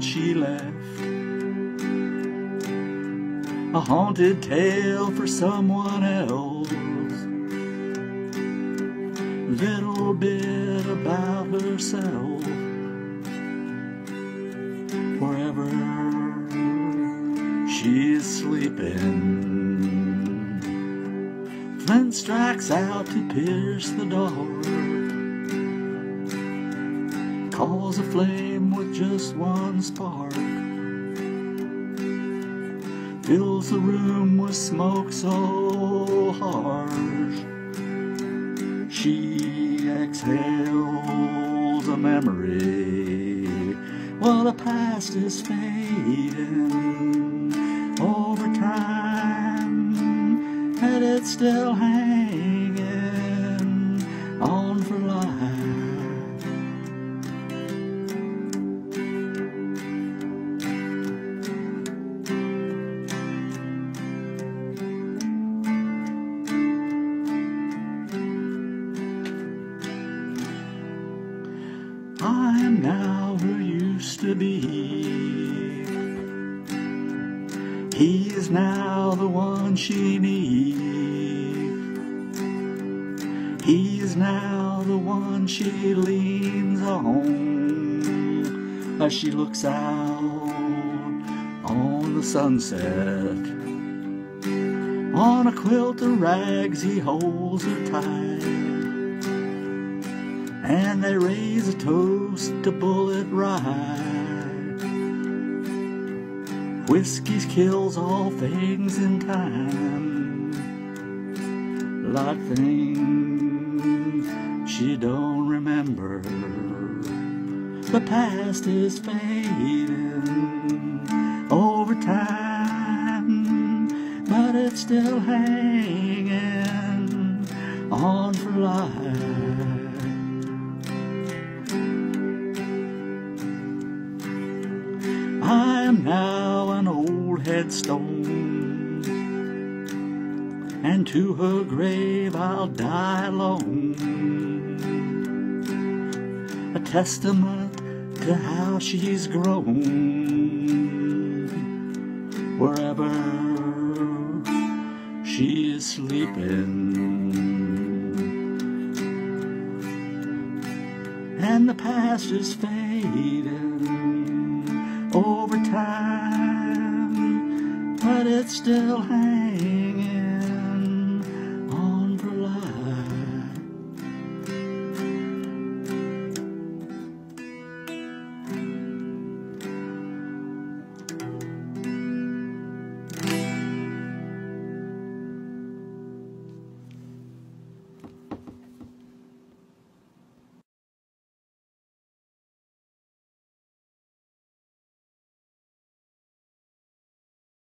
she left. A haunted tale for someone else. Little bit about herself. Wherever she's sleeping. Flint strikes out to pierce the dark. Calls a flame with just one spark. Fills the room with smoke so harsh. She exhales a memory while the past is fading over time, and it still hanging I am now who used to be. He is now the one she needs. He is now the one she leans on as she looks out on the sunset. On a quilt of rags, he holds her tight and they raise a toast to Bullet Ride. Whiskey kills all things in time, like things she don't remember. The past is fading over time, but it's still hanging on for life. Am now an old headstone, and to her grave I'll die alone. A testament to how she's grown, wherever she is sleeping. And the past is fading still hanging